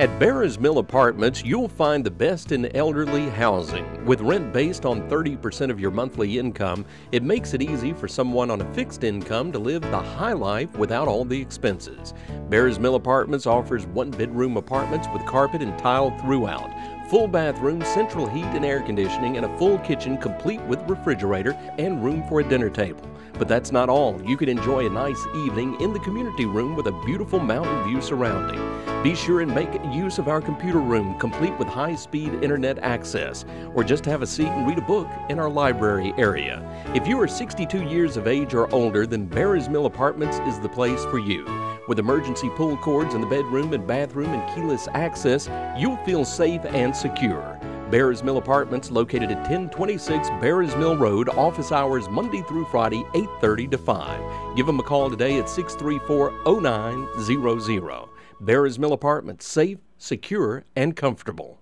At Barrows Mill Apartments, you'll find the best in elderly housing. With rent based on 30% of your monthly income, it makes it easy for someone on a fixed income to live the high life without all the expenses. Barrows Mill Apartments offers one bedroom apartments with carpet and tile throughout full bathroom, central heat and air conditioning, and a full kitchen complete with refrigerator and room for a dinner table. But that's not all. You can enjoy a nice evening in the community room with a beautiful mountain view surrounding. Be sure and make use of our computer room, complete with high speed internet access, or just have a seat and read a book in our library area. If you are 62 years of age or older, then Barrows Mill Apartments is the place for you. With emergency pull cords in the bedroom and bathroom and keyless access, you'll feel safe and secure. Barrows Mill Apartments located at 1026 Barrows Mill Road, office hours Monday through Friday, 8:30 to 5. Give them a call today at 634-0900. Barrows Mill Apartments, safe, secure, and comfortable.